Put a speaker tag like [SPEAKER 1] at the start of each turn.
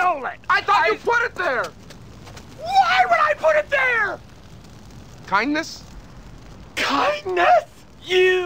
[SPEAKER 1] stole it.
[SPEAKER 2] I thought you put it there.
[SPEAKER 1] Why would I put it there?
[SPEAKER 2] Kindness?
[SPEAKER 1] Kindness? You